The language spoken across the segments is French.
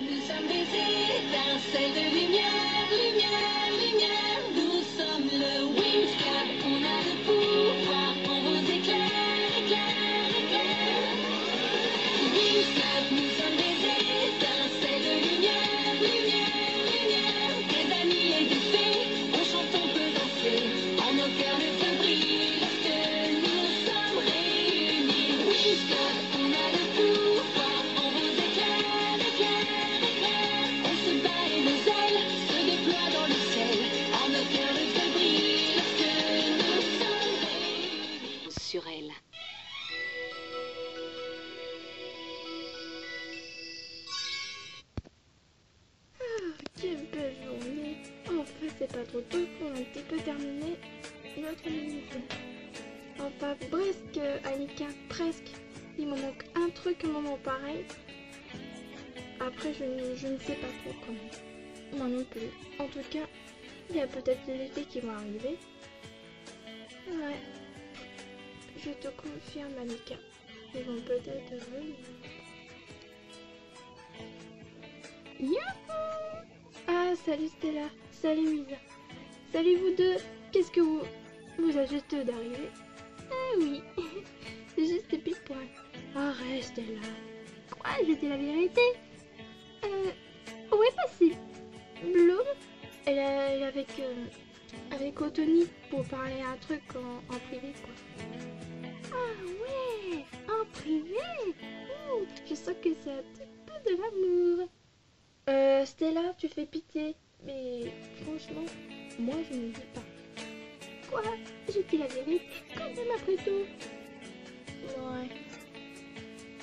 Nous sommes des étincelles de lumière, lumière, Trop tôt pour un petit peu terminer notre. Enfin, presque, Annika, presque. Il me manque un truc, moment pareil. Après, je, ne- sais pas trop comment. Moi non plus. En tout cas, il y a peut-être effets qui vont arriver. Ouais. Je te confirme, Annika. Ils vont peut-être venir. Youhou Ah, salut Stella. Salut Lisa. Salut vous deux. Qu'est-ce que vous... Vous juste d'arriver? Ah oui. C'est juste pile poil. Arrête Stella. Quoi J'ai dit la vérité? Euh... Bloom, elle, est- elle est avec... euh, avec Otoni pour parler un truc en, en privé, quoi. Ah ouais En privé? Je sens que c'est un petit peu de l'amour. Euh, Stella, tu fais pitié. Mais franchement, moi je ne dis pas. Quoi? Je dis la vérité quand même après tout. Ouais.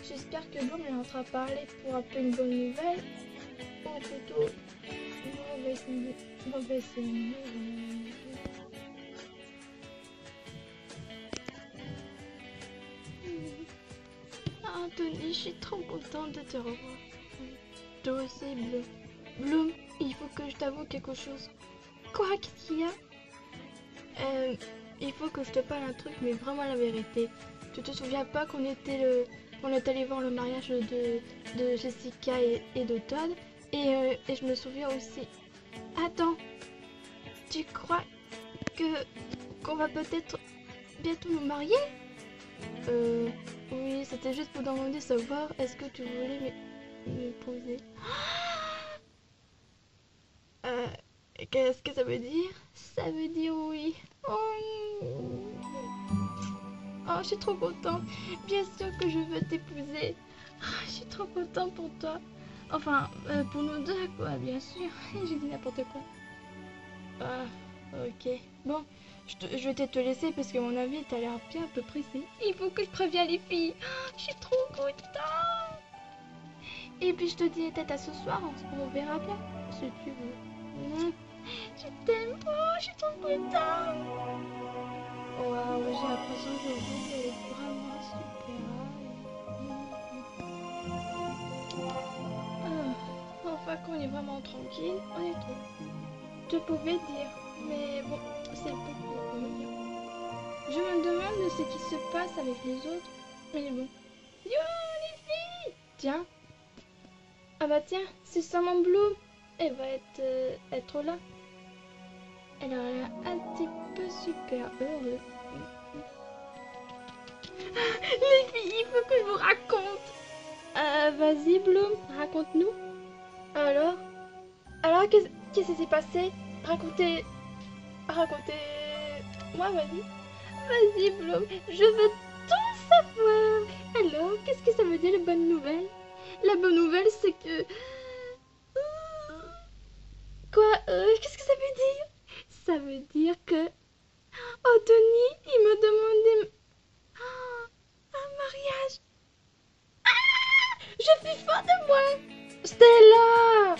J'espère que Bloom est en train de parler pour peu une bonne nouvelle. Ou plutôt, mauvaise, nou- mauvaise nouvelle. Ah, Anthony, je suis trop contente de te revoir. Toi aussi, Bloom. Bloom, il faut que je t'avoue quelque chose. Quoi Qu'est-ce qu'il y a? Euh, Il faut que je te parle un truc, mais vraiment la vérité. Tu te souviens pas qu'on était le, qu'on est allé voir le mariage de, de Jessica et, de Todd? Et, euh, et je me souviens aussi. Attends, tu crois que qu'on va peut-être bientôt nous marier? Euh, oui, c'était juste pour demander savoir est-ce que tu voulais m'é- m'épouser. Euh, qu'est-ce que ça veut dire? Ça veut dire oui. Oh, oh, je suis trop contente. Bien sûr que je veux t'épouser. Ah, je suis trop contente pour toi. Enfin, euh, pour nous deux, quoi, bien sûr. J'ai dit n'importe quoi. Ah, ok. Bon, je, vais peut-être te laisser parce que mon avis, t'as l'air bien un peu pressé. Il faut que je prévienne les filles. Ah, je suis trop contente. Et puis je te dis peut-être à ce soir, on, verra bien, si tu veux. Mm. Je t'aime, oh, je suis trop contente. Waouh, j'ai l'impression que vous elle est vraiment super. Ah, enfin, qu'on est vraiment tranquille, on est trop. Je pouvais dire, mais bon, c'est beaucoup. Je me demande ce qui se passe avec les autres, mais bon. Yo, les filles Tiens. Ah bah tiens, c'est Saman Bloom. Elle va être, euh, être là. Elle a l'air un petit peu super heureuse. Les filles, il faut que je vous raconte. Euh, vas-y Bloom, raconte-nous. Alors? Alors, qu'est-ce qu'est-ce qui s'est passé? Racontez... Racontez... Moi, vas-y. Vas-y Bloom, je veux tout savoir. Alors, qu'est-ce que ça veut dire, la bonne nouvelle La bonne nouvelle, c'est que... Quoi euh, Qu'est-ce que ça veut dire? Ça veut dire que... Oh, Tony, il me demandait... Ah, un mariage. Ah Je suis folle de moi Stella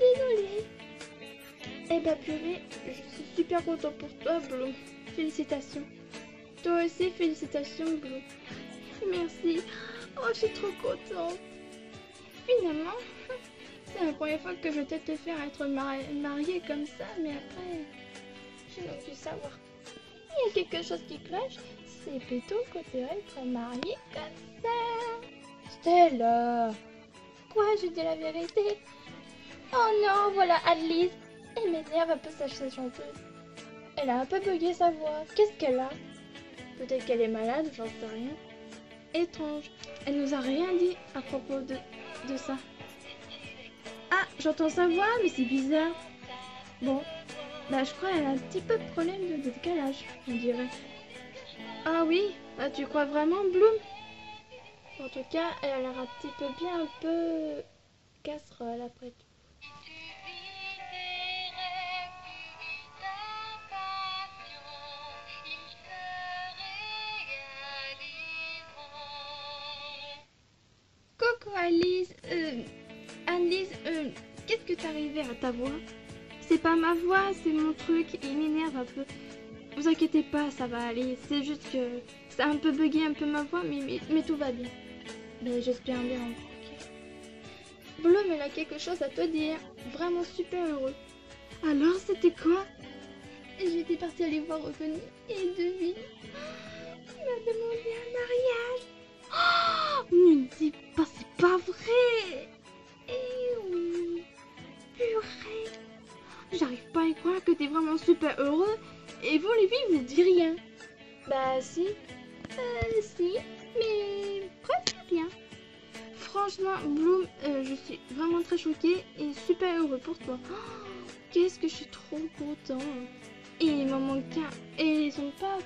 Désolée. Eh ben, purée, je suis super content pour toi, Bloom. Félicitations. Toi aussi, félicitations, Bloom. Merci. Oh, je suis trop contente. Finalement, c'est la première fois que je vais te faire être mari- mariée comme ça, mais après, n'ai pu savoir. Il y a quelque chose qui cloche, c'est plutôt vas être mariée comme ça. Stella Quoi Je dis la vérité? Oh non, voilà Alice. Elle m'énerve un peu sa chanteuse. Elle a un peu bugué sa voix. Qu'est-ce qu'elle a? Peut-être qu'elle est malade, j'en sais rien. Étrange. Elle nous a rien dit à propos de, de ça. Ah, j'entends sa voix, mais c'est bizarre. Bon, bah je crois qu'elle a un petit peu de problème de décalage, on dirait. Ah oui, bah tu crois vraiment, Bloom? En tout cas, elle a l'air un petit peu bien, un peu casserole après tout. Coucou Alice, euh, Alice, euh, qu'est-ce que arrivé à ta voix? C'est pas ma voix, c'est mon truc, il m'énerve un peu. Vous inquiétez pas, ça va aller, c'est juste que ça a un peu bugué un peu ma voix, mais, mais, mais tout va bien. Mais j'espère bien. ok. Bloom, elle a quelque chose à te dire, vraiment super heureux. Alors, c'était quoi? J'étais partie aller voir Reconnu et devine, il m'a demandé un mariage. Oh, ne dis pas, c'est pas vrai croire que t'es vraiment super heureux et vous les filles vous dites rien. Bah si. Euh si, mais presque bien. Franchement, Bloom, euh, je suis vraiment très choquée et super heureux pour toi. Oh, Qu'est-ce que je suis trop content. Et il m'en manque qu'un. Et ils sont pas.